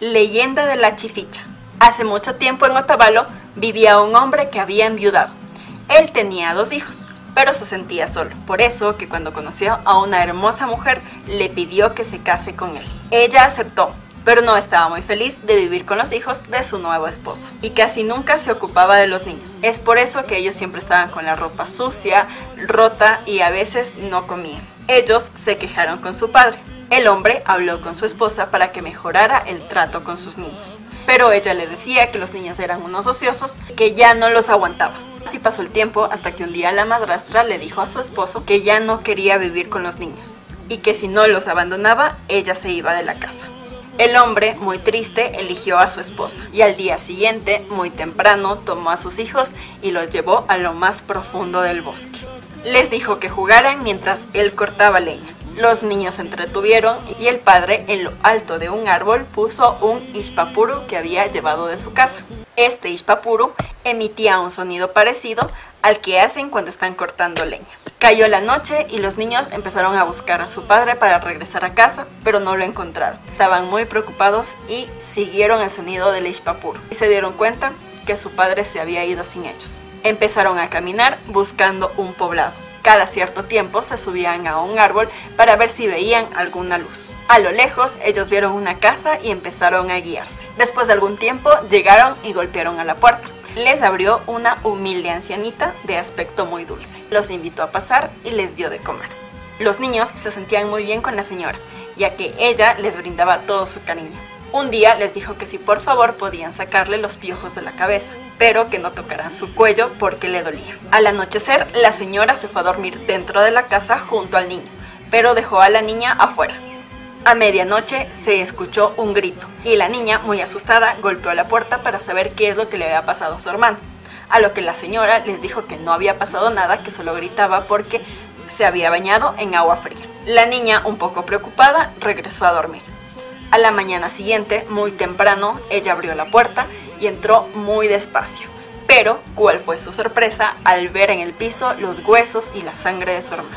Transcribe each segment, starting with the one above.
Leyenda de la Chificha. Hace mucho tiempo en Otavalo vivía un hombre que había enviudado. Él tenía dos hijos, pero se sentía solo. Por eso que cuando conoció a una hermosa mujer le pidió que se case con él. Ella aceptó, pero no estaba muy feliz de vivir con los hijos de su nuevo esposo y casi nunca se ocupaba de los niños. Es por eso que ellos siempre estaban con la ropa sucia, rota y a veces no comían. Ellos se quejaron con su padre. El hombre habló con su esposa para que mejorara el trato con sus niños, pero ella le decía que los niños eran unos ociosos, que ya no los aguantaba. Así pasó el tiempo hasta que un día la madrastra le dijo a su esposo que ya no quería vivir con los niños y que si no los abandonaba, ella se iba de la casa. El hombre, muy triste, eligió a su esposa y al día siguiente, muy temprano, tomó a sus hijos y los llevó a lo más profundo del bosque. Les dijo que jugaran mientras él cortaba leña. Los niños se entretuvieron y el padre en lo alto de un árbol puso un ishpapuru que había llevado de su casa. Este ishpapuru emitía un sonido parecido al que hacen cuando están cortando leña. Cayó la noche y los niños empezaron a buscar a su padre para regresar a casa, pero no lo encontraron. Estaban muy preocupados y siguieron el sonido del ishpapuru y se dieron cuenta que su padre se había ido sin ellos. Empezaron a caminar buscando un poblado. Cada cierto tiempo se subían a un árbol para ver si veían alguna luz. A lo lejos ellos vieron una casa y empezaron a guiarse. Después de algún tiempo llegaron y golpearon a la puerta. Les abrió una humilde ancianita de aspecto muy dulce. Los invitó a pasar y les dio de comer. Los niños se sentían muy bien con la señora, ya que ella les brindaba todo su cariño. Un día les dijo que si por favor podían sacarle los piojos de la cabeza, pero que no tocaran su cuello porque le dolía. Al anochecer, la señora se fue a dormir dentro de la casa junto al niño, pero dejó a la niña afuera. A medianoche se escuchó un grito y la niña, muy asustada, golpeó la puerta para saber qué es lo que le había pasado a su hermano. A lo que la señora les dijo que no había pasado nada, que solo gritaba porque se había bañado en agua fría. La niña, un poco preocupada, regresó a dormir. A la mañana siguiente, muy temprano, ella abrió la puerta y entró muy despacio. Pero, ¿cuál fue su sorpresa al ver en el piso los huesos y la sangre de su hermano?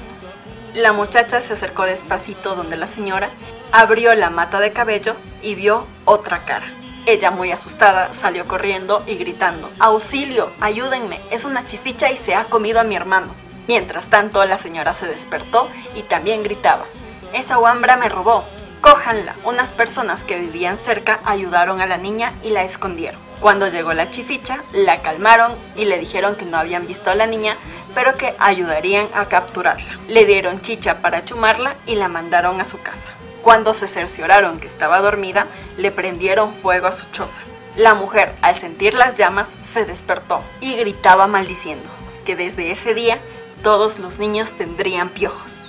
La muchacha se acercó despacito donde la señora, abrió la mata de cabello y vio otra cara. Ella, muy asustada, salió corriendo y gritando, ¡Auxilio! ¡Ayúdenme! Es una chificha y se ha comido a mi hermano. Mientras tanto, la señora se despertó y también gritaba, ¡Esa huambra me robó! Cójanla. Unas personas que vivían cerca ayudaron a la niña y la escondieron. Cuando llegó la chificha, la calmaron y le dijeron que no habían visto a la niña, pero que ayudarían a capturarla. Le dieron chicha para chumarla y la mandaron a su casa. Cuando se cercioraron que estaba dormida, le prendieron fuego a su choza. La mujer, al sentir las llamas, se despertó y gritaba maldiciendo que desde ese día todos los niños tendrían piojos.